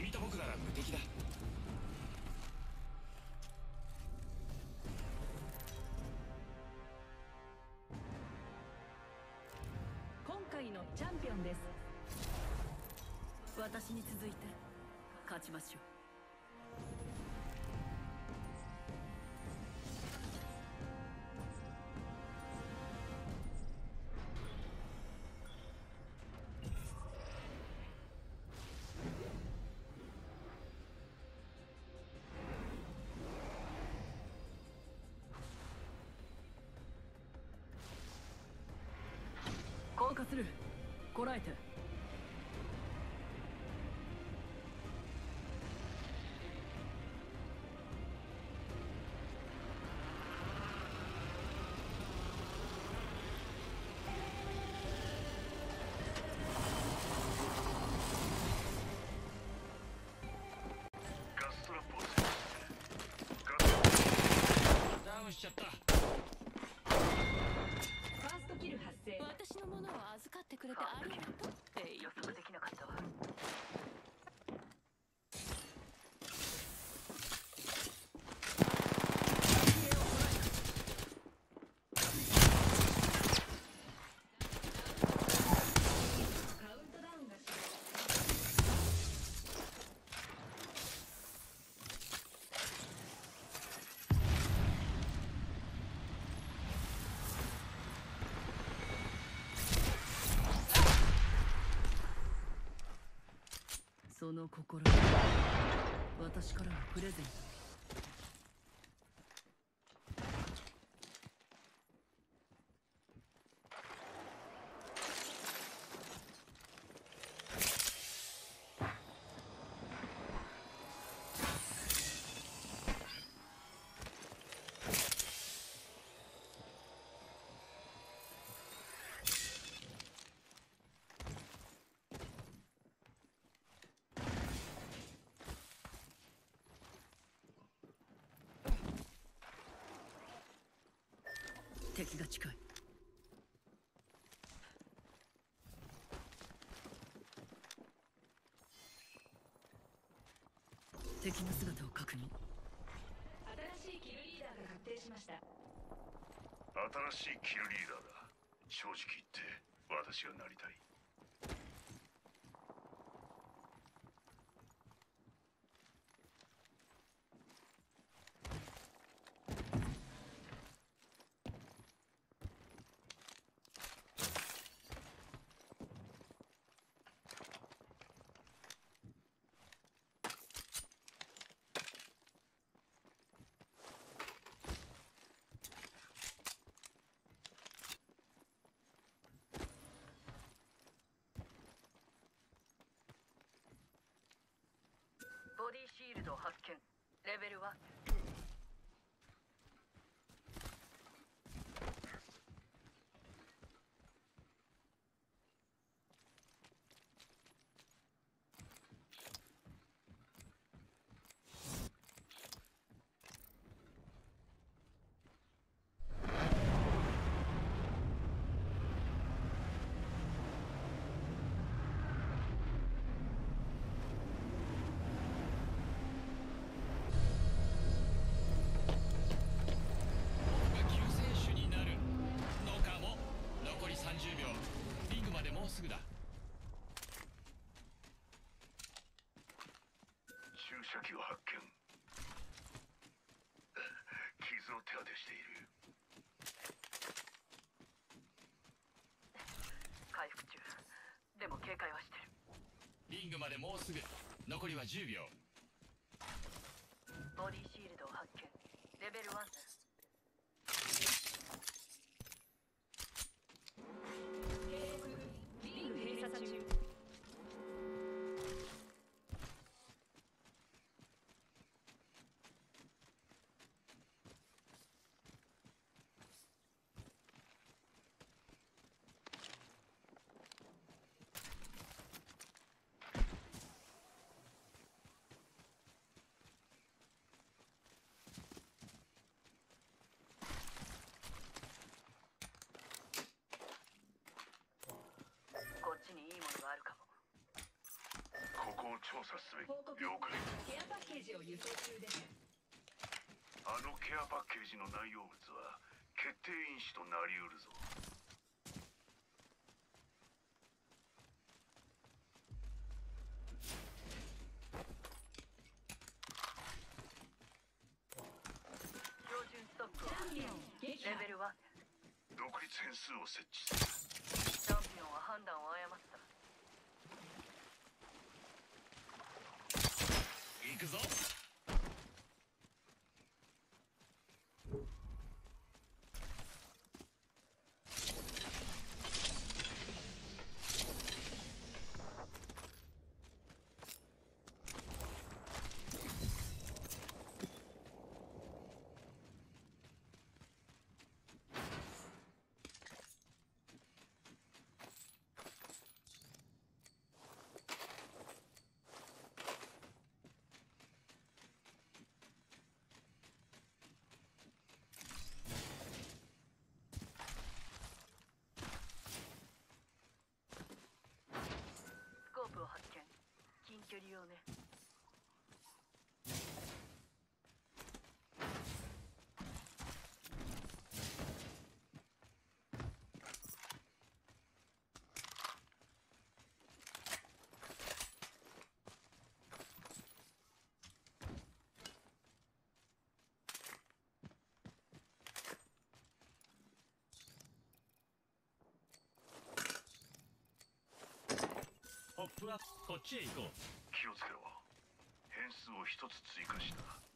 君と僕なら無敵だ。今回のチャンピオンです。私に続いて勝ちましょう。る。こらえて。れてありがとうって予測できなかったわカウントダウンが終了その心私からのプレゼント。敵が近い。敵の姿を確認。新しいキルリーダーが確定しました。新しいキルリーダーだ。正直言って私がなりたいを発見。レベル1秒リングまでもうすぐだ。注射器を発見。傷を手当てしている。回復中。でも警戒はしてる。リングまでもうすぐ。残りは10秒ボディシールドを発見。レベル1調査すべき。了解。ケアパッケージを輸送中です。あのケアパッケージの内容物は決定因子となりうるぞ。cause I'll... 塗りをねこっちへ行こう。気をつけろ。変数を1つ追加した。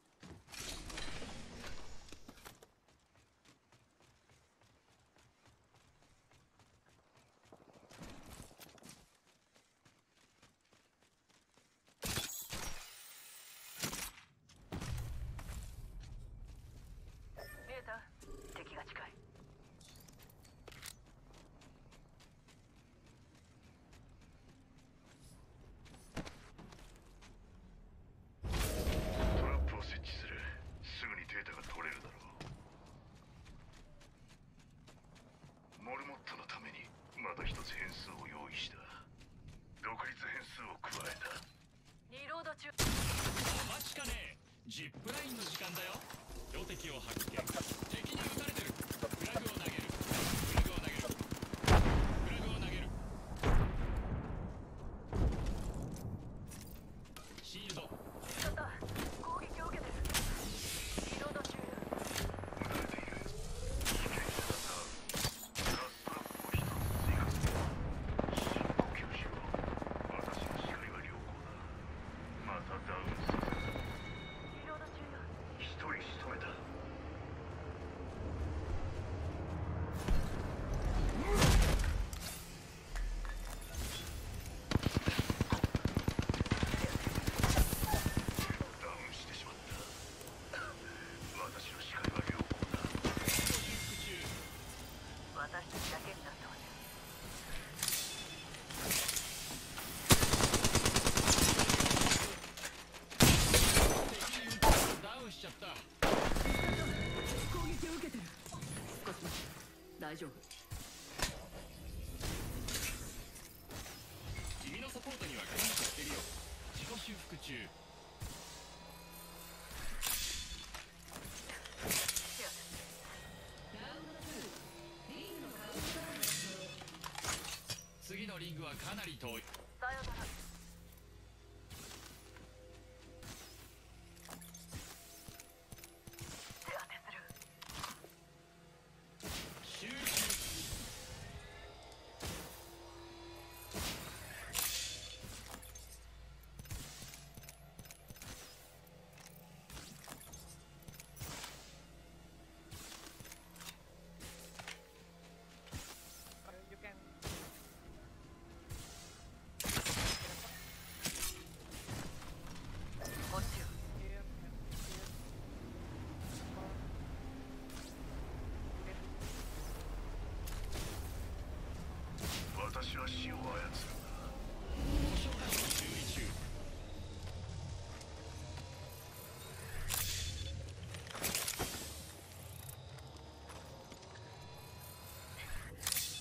かなり遠い。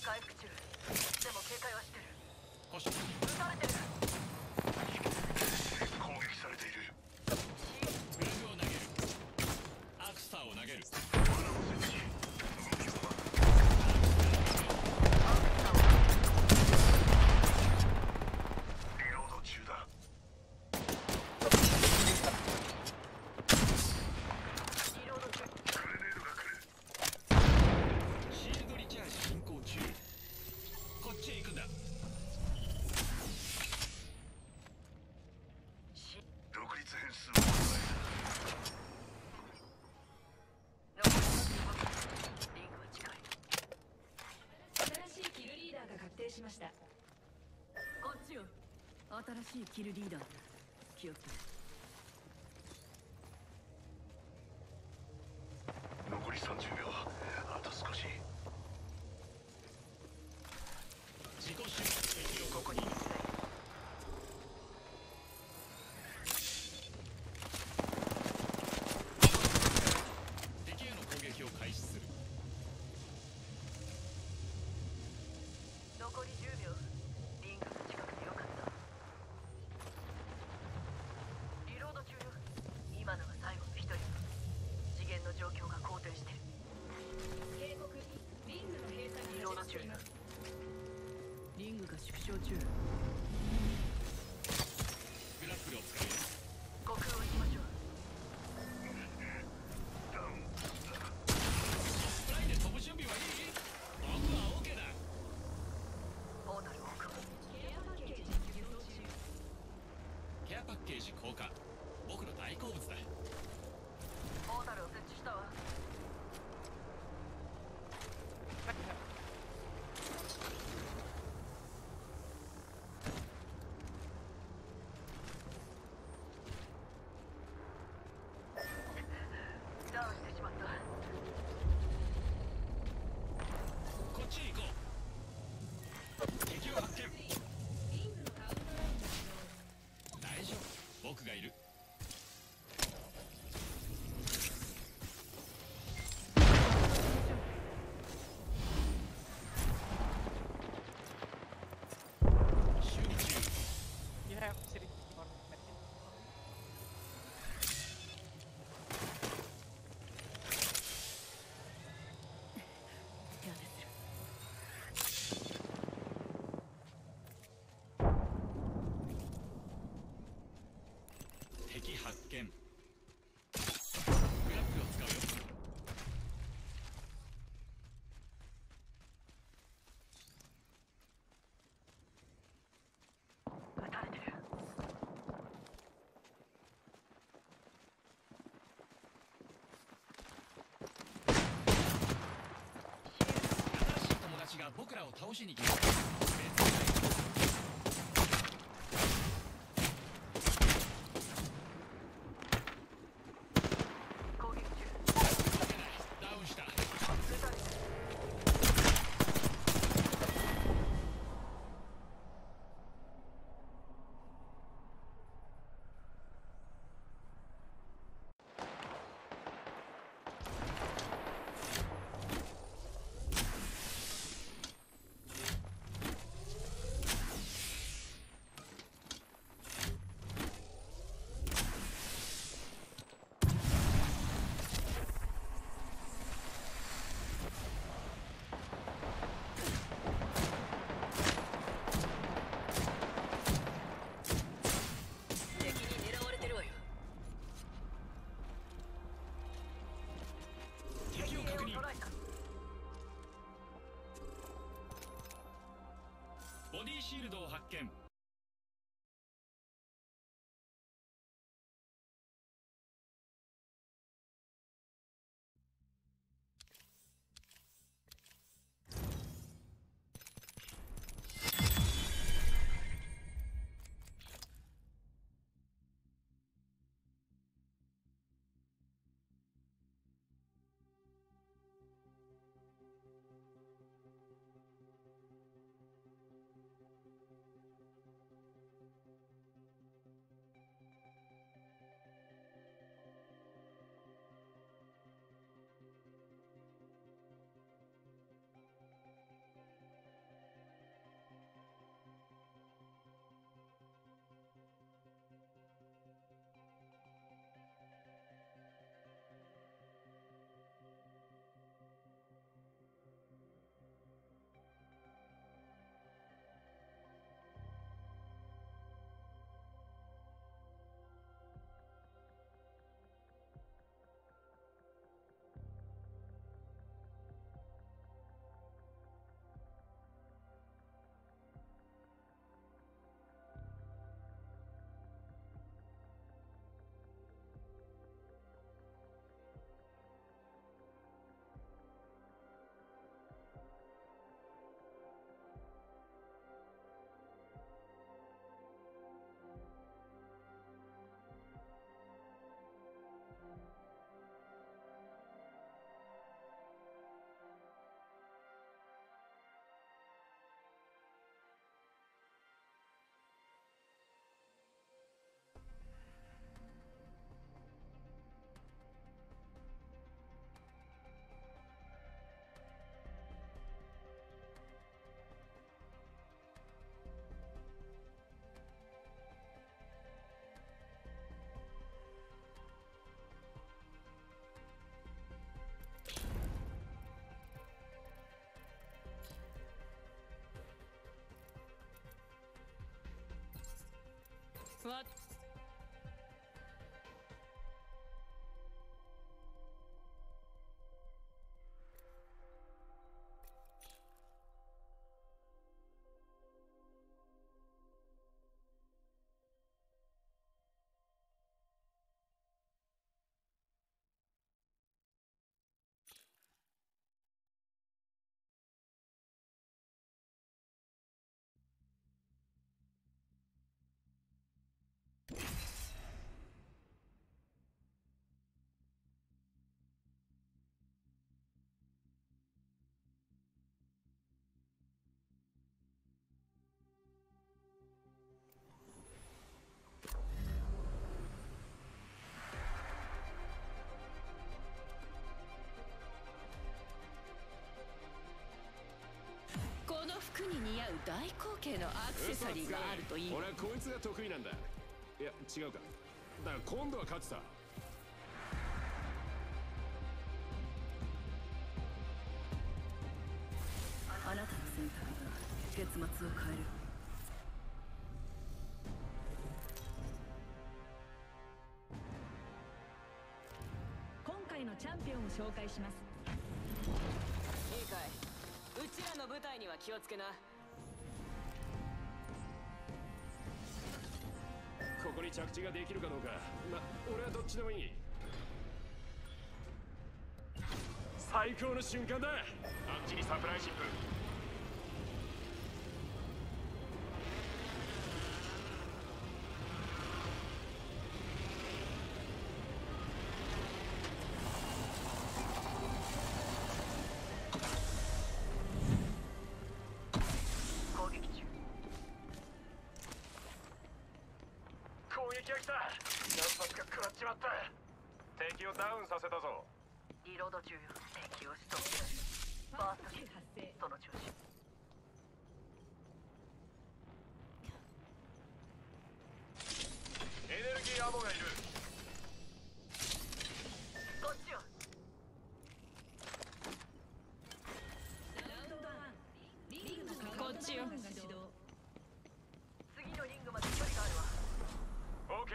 回復中。でも警戒はしてる。こっちよ。新しいキルリーダー気をつけて。強中。グラップルを使を行きましょうケアパッケージ効果敵発見。が僕らを倒しに来ます Вот. 大口径のアクセサリーがあるといい。俺はこいつが得意なんだ。いや違うか。だから今度は勝つさ。あなたの選択が結末を変える。今回のチャンピオンを紹介します。いいかいうちらの舞台には気をつけなに着地ができるかどうか。ま俺はどっちでもいい。最高の瞬間だ。あっちにサプライシップ。攻撃が来た。何発か食らっちまった。敵をダウンさせたぞ。リロード中よ。敵を仕留めるファースト発生その調子。エネルギーアモがいるこっちよリングのこっちよ始動次のリングまで距離があるわオーケー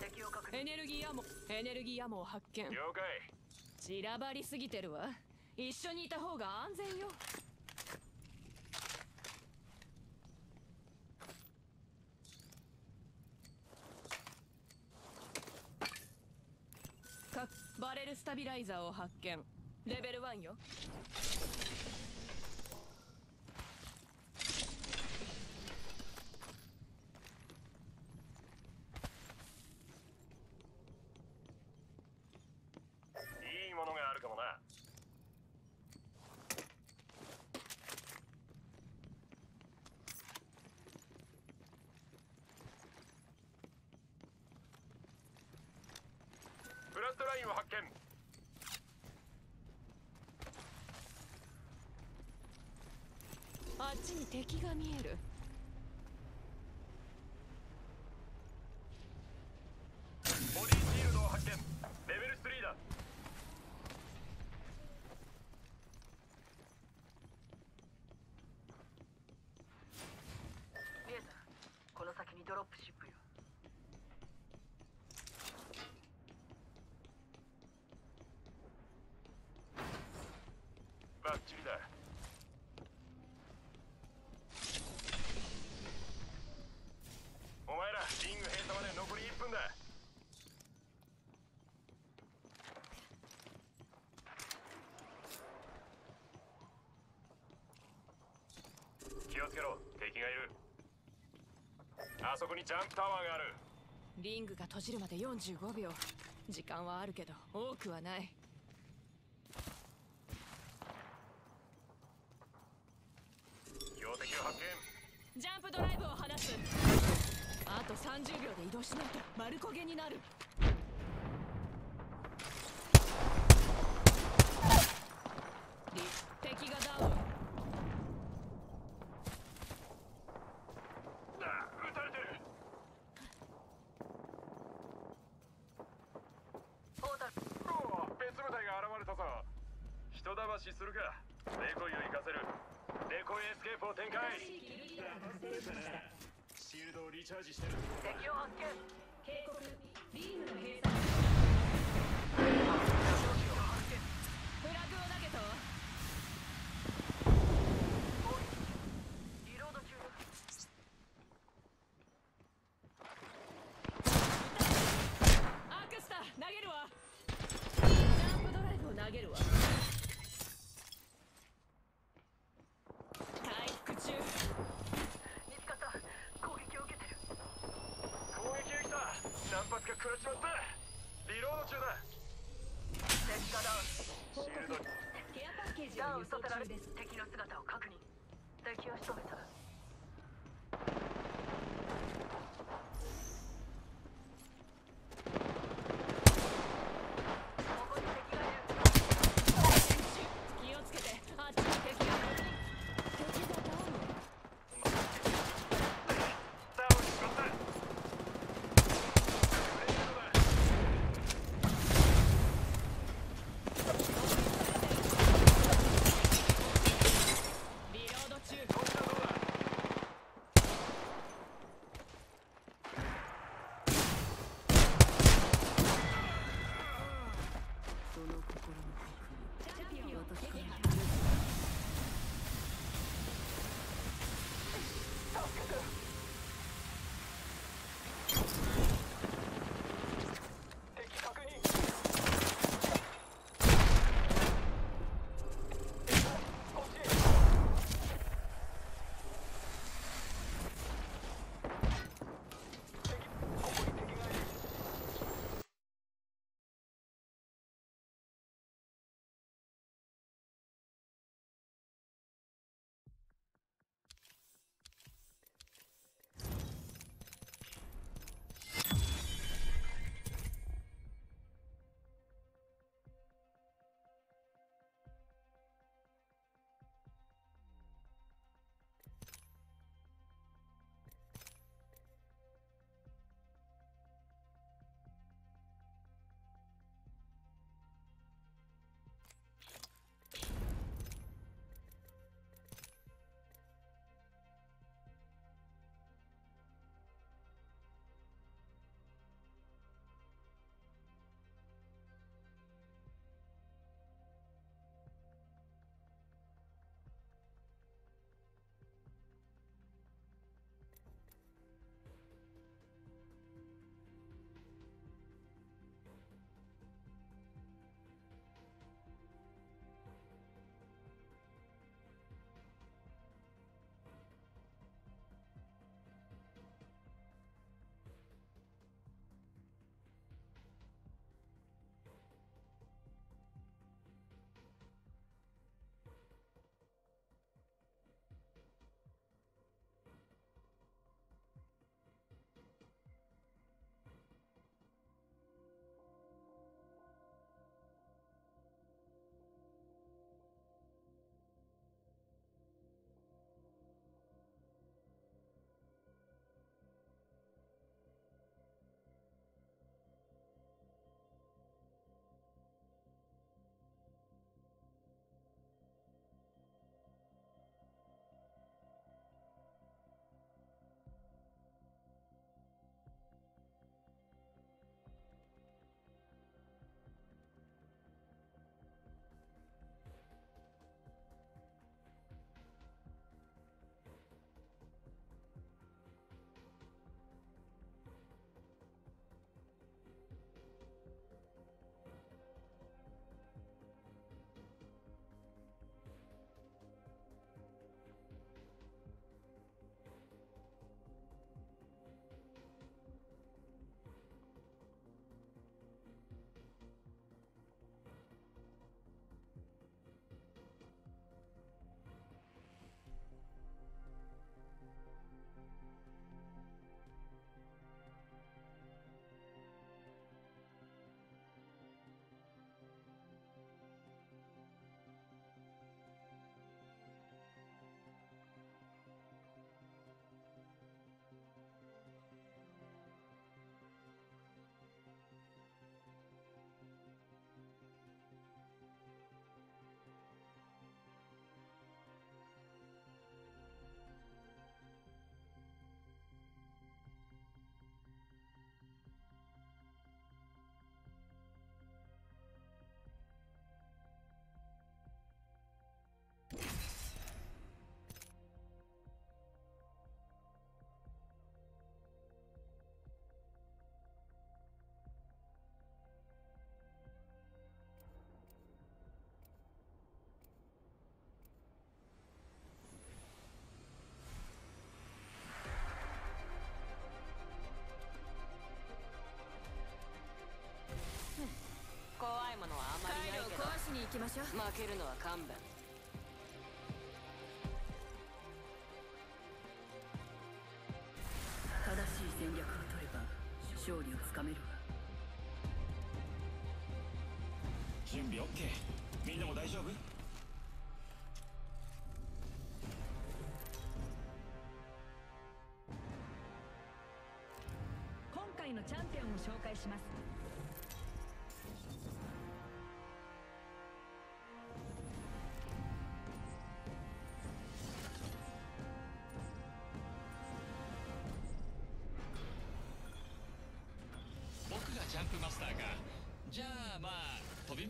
敵を確認エネルギーアモエネルギーアモを発見。了解。散らばりすぎてるわ。一緒にいた方が安全よ。かバレルスタビライザーを発見。レベル1よいいものがあるかもなフラットラインを発見あっちに敵が見える。ボディシールドを発見。レベル3だ。見えた。この先にドロップシップよ。バッチリだお前らリング閉鎖まで残り1分だ気をつけろ。敵がいる。あそこにジャンプタワーがある。リングが閉じるまで45秒。時間はあるけど多くはない。標的を発見。ジャンプドライブを放つ。あと30秒で移動しないと丸焦げになるリ敵がダウンだ撃たれてるポータルおお別部隊が現れたぞひと騙しするかデコイを行かせるデコイエスケープを展開シールドをリチャージしてる敵を発見警告リングの閉鎖フラグを投げたわリロード中よアクスタ投げるわジャンプドライブを投げるわ回復中見つかった攻撃を受けて。る攻撃が食らっちまったリリロード中だセッカーダウン報告ケアパッケージら敵の姿をきましょう。負けるのは勘弁。正しい戦略を取れば勝利をつかめるわ。準備 OK みんなも大丈夫？今回のチャンピオンを紹介します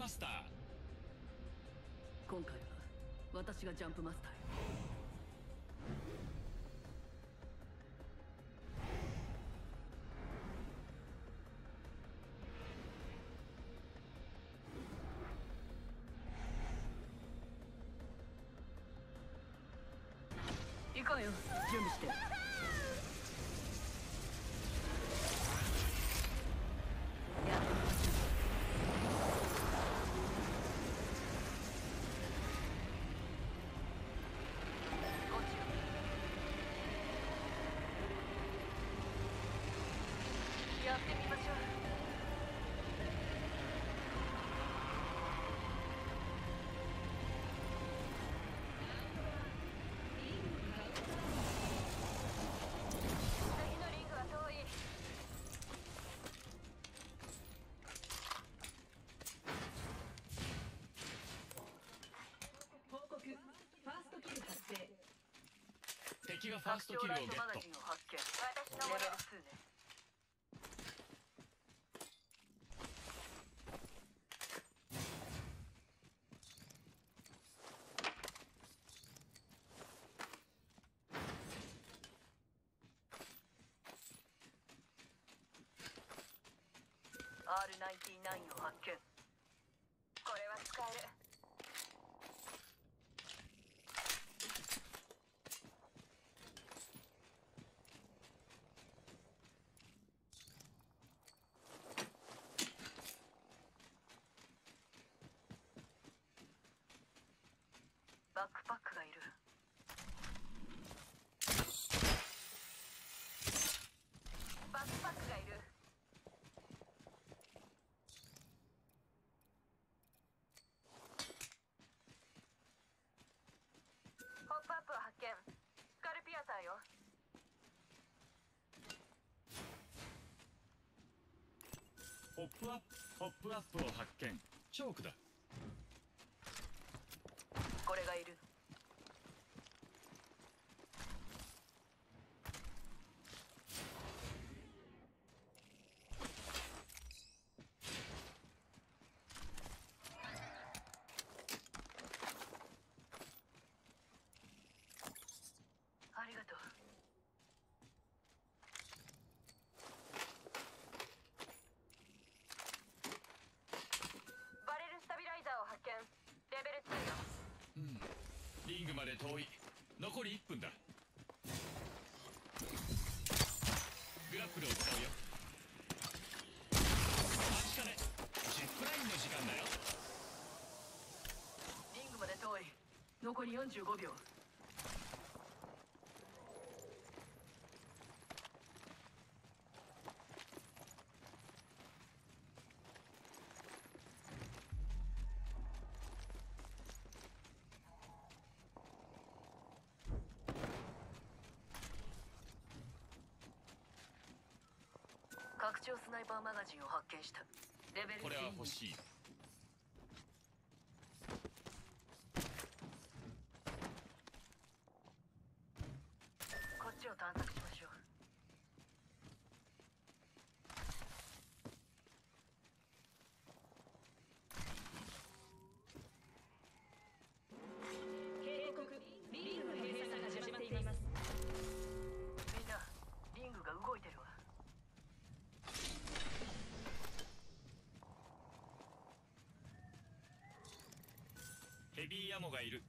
マスター。今回は私がジャンプマスター行こうよ。準備して。敵がファーストキルをゲット。私のモデル2ね「R99 を発見」これは使えるバックパックがいるバックパックがいるホップアップを発見スカルピアサーよポップアップポップアップを発見。チョークだこれがいるありがとうバレルスタビライザーを発見レベル2ようんリングまで遠い残り1分だグラップルを使うよ待ちかねジップラインの時間だよリングまで遠い残り45秒。拡張スナイパーマガジンを発見した。レベルこれは3欲しいこっちを探索しましょう警告リングの閉鎖が始まっていますみんなリングが動いてるわ。ヘビーアモがいる。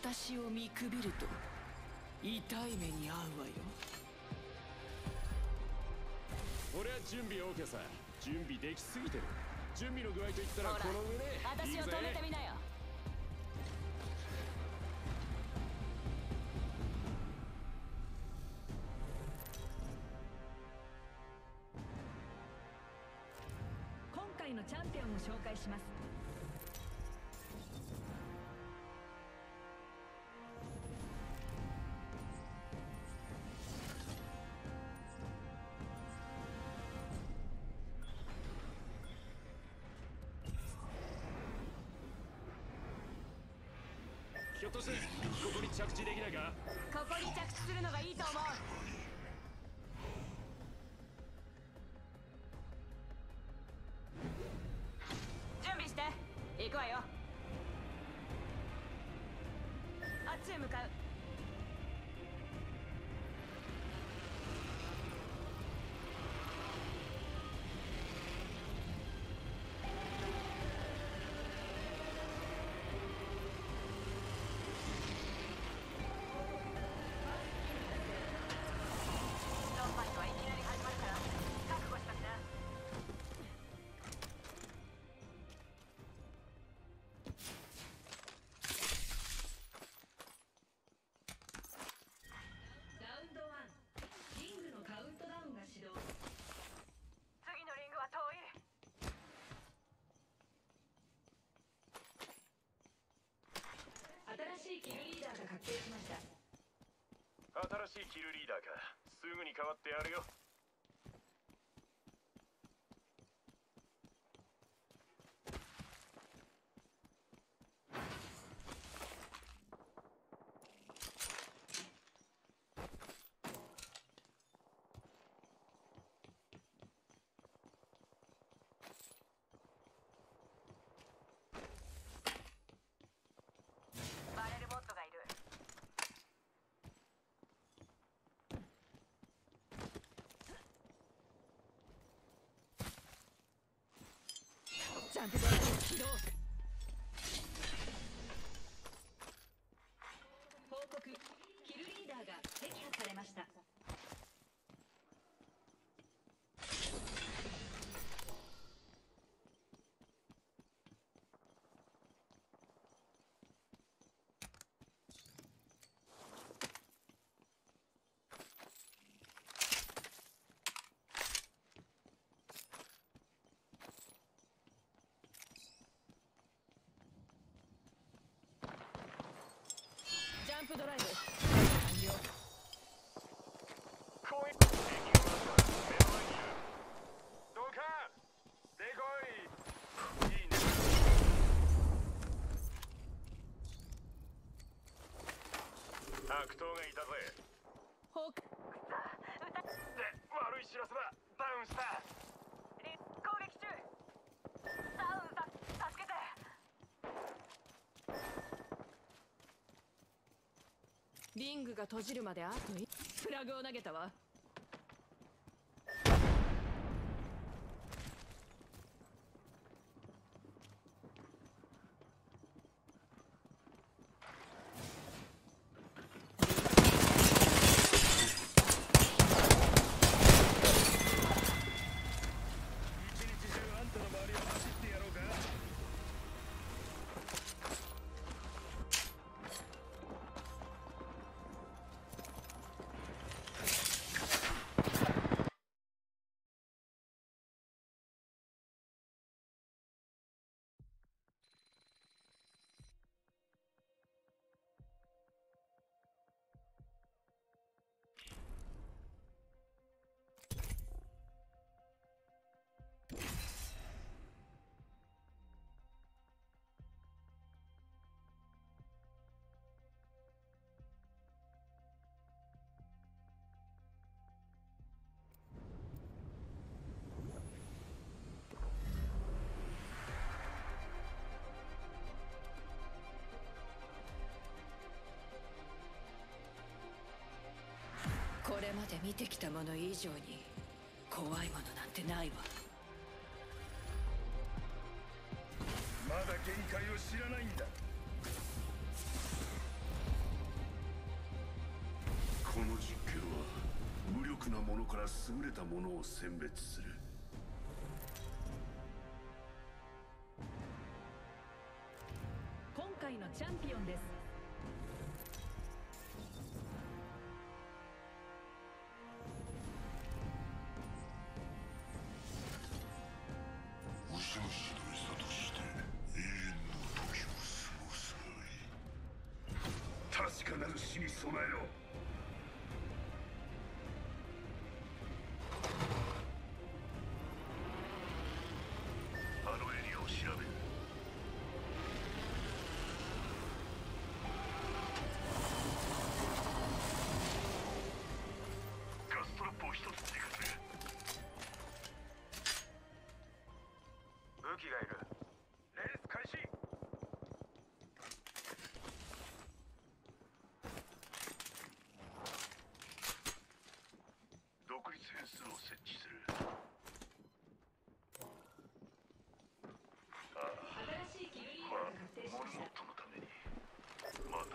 私を見くびると痛い目に遭うわよ。俺は準備 OK さ。準備できすぎてる。準備の具合といったらこの上ね私を止めてみなよ。しいキルリーダーが確定しました。新しいキルリーダーか。すぐに変わってやるよ。Time to go. プドライブ悪党がいたリングが閉じるまであとフラグを投げたわ。で見てきたもの以上に怖いものなんてないわ。まだ限界を知らないんだ。この実験は無力なものから優れたものを選別する。備えろ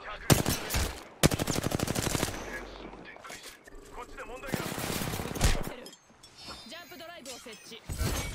ジャンプドライブを設置。